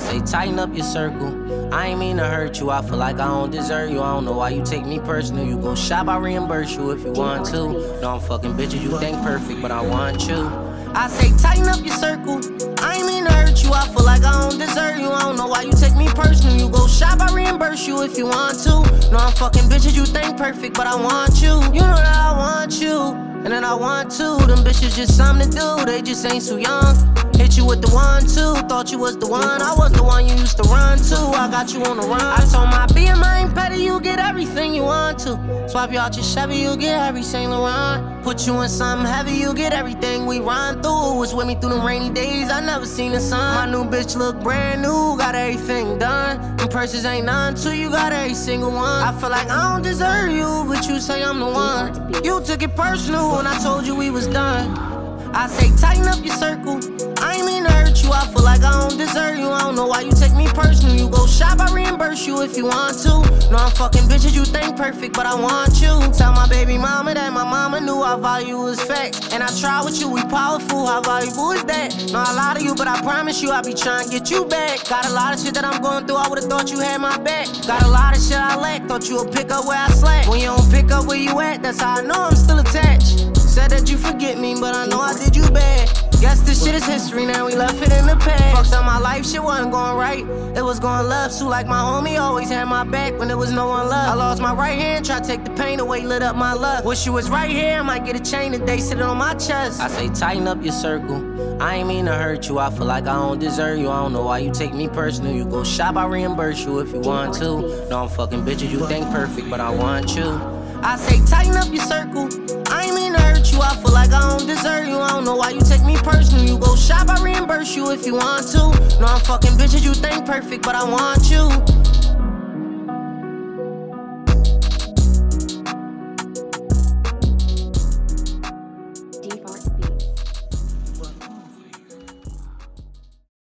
say tighten up your circle. I ain't mean to hurt you. I feel like I don't deserve you. I don't know why you take me personal. You go shop, I reimburse you if you want to. No, I'm fucking bitches. You think perfect, but I want you. I say tighten up your circle. I ain't mean to hurt you. I feel like I don't deserve you. I don't know why you take me personal. You go shop, I reimburse you if you want to. No, I'm fucking bitches. You think perfect, but I want you. And I want to. Them bitches just something to do. They just ain't so young. Hit you with the one, two. Thought you was the one. I was the one you used to run to. I got you on the run. I told my BM I ain't petty. You get everything you want to. Swap you out your Chevy. You get every Saint Laurent. Put you in something heavy. You get everything we run through. Was with me through the rainy days. I never seen the sun. My new bitch look brand new. Got everything done. And purses ain't none too. You got every single one. I feel like I don't deserve you, but you say I'm the one. You took it personal when I told you we was done. I say tighten up your circle. I ain't mean to hurt you. I feel like I don't deserve you. I don't know why you take me personal. You go shop, I reimburse you if you want to. No, I'm fucking bitches. You think perfect, but I want you. Tell my baby mama that my mama knew our value was fact. And I try with you, we powerful. How valuable is that? No, I lie to you, but I promise you, I be trying to get you back. Got a lot of shit that I'm going through. I would've thought you had my back. Got a lot of shit I lack. Thought you would pick up where I slack. When you don't pick up where you at, that's how I know I'm still attached. Said that you forget me, but I know I did you bad. Guess this shit is history now, we left it in the past. Fucked up my life, shit wasn't going right. It was going left, so like my homie always had my back when there was no one left. I lost my right hand, try to take the pain away, lit up my left. Wish you was right here, I might get a chain today, sit it on my chest. I say tighten up your circle. I ain't mean to hurt you, I feel like I don't deserve you. I don't know why you take me personal. You go shop, I reimburse you if you want to. No, I'm fucking bitches, you think perfect, but I want you. I say tighten up your circle. I ain't mean to hurt you. I feel like I don't deserve you. I don't know why you take me personal. You go shop, I reimburse you if you want to. No, I'm fucking bitches. You think perfect, but I want you.